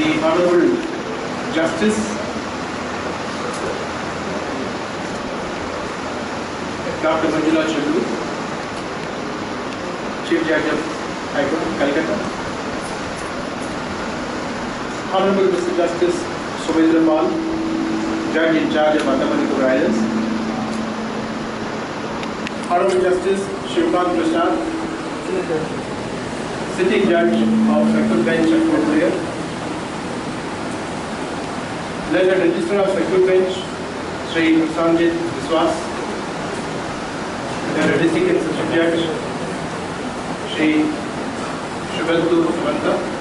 Honorable Justice Dr. Manjula Challu, Chief Judge of High Court, Calcutta. Honorable Mr. Justice Sumedra Pal, Judge in charge of Andamanipur Islands. Honorable Justice Shivkant Prasad, Sitting Judge of Circuit Bench Of Circuit Bench, Sri Prasanjit Biswas. The District Executive Judge, Sri Shivantu Samanta.